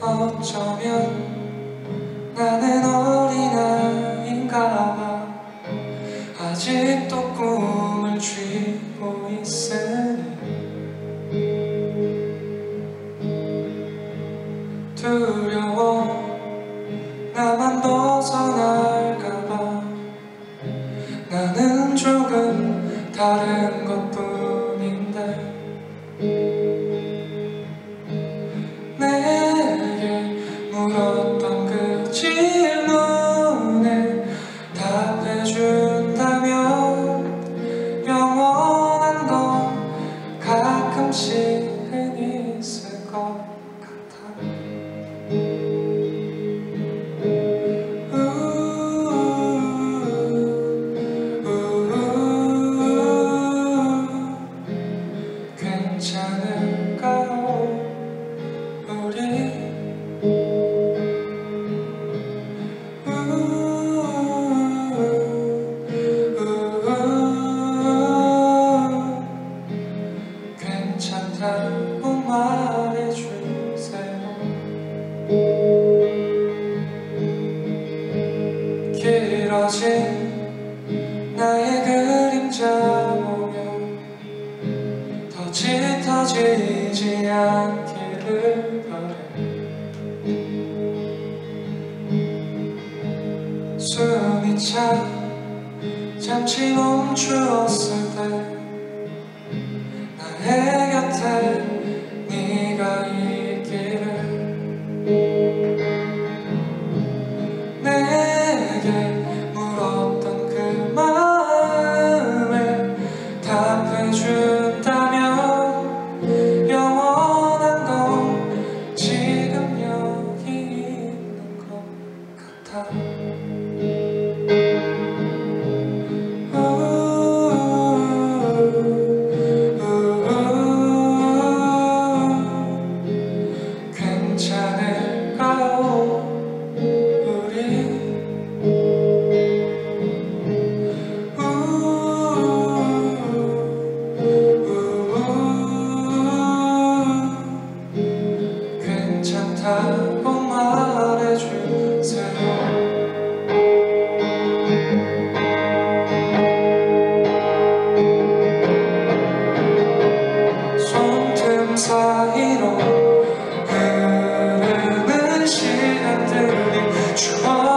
어쩌면 나는 어린아이인가? 봐 아직도 꿈을 쥐고 있으니 두려워. 나만 벗 길어진 나의 그림자 보며 더 짙어지지 않기를 바래. 숨이 차 잠시 멈추었을 때 나의 곁에 사이로 흐르는 시간들이 추억